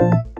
you